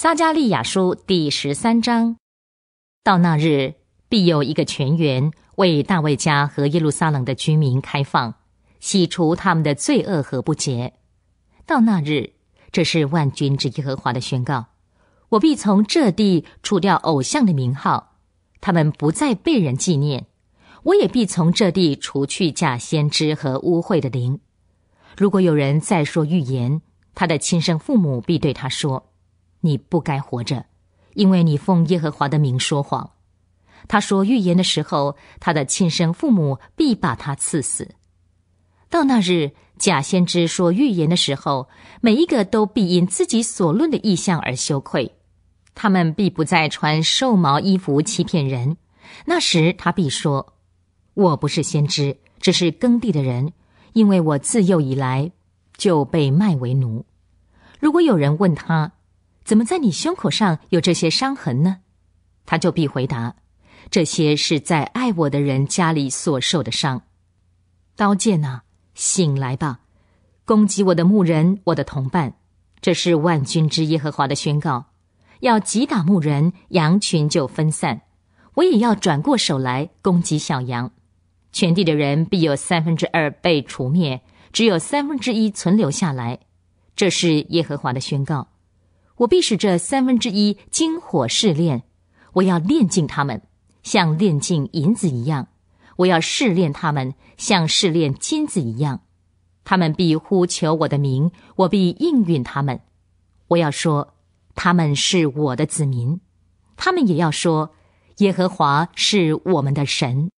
撒加利亚书第十三章：到那日，必有一个泉源为大卫家和耶路撒冷的居民开放，洗除他们的罪恶和不洁。到那日，这是万军之耶和华的宣告：我必从这地除掉偶像的名号，他们不再被人纪念；我也必从这地除去假先知和污秽的灵。如果有人再说预言，他的亲生父母必对他说：“你不该活着，因为你奉耶和华的名说谎。”他说预言的时候，他的亲生父母必把他赐死。到那日，假先知说预言的时候，每一个都必因自己所论的意象而羞愧。他们必不再穿兽毛衣服欺骗人。那时，他必说：“我不是先知，只是耕地的人。”因为我自幼以来就被卖为奴。如果有人问他，怎么在你胸口上有这些伤痕呢？他就必回答：这些是在爱我的人家里所受的伤。刀剑啊，醒来吧！攻击我的牧人，我的同伴。这是万军之耶和华的宣告：要击打牧人，羊群就分散；我也要转过手来攻击小羊。全地的人必有三分之二被除灭，只有三分之一存留下来。这是耶和华的宣告。我必使这三分之一经火试炼，我要炼尽他们，像炼尽银子一样；我要试炼他们，像试炼金子一样。他们必呼求我的名，我必应允他们。我要说，他们是我的子民；他们也要说，耶和华是我们的神。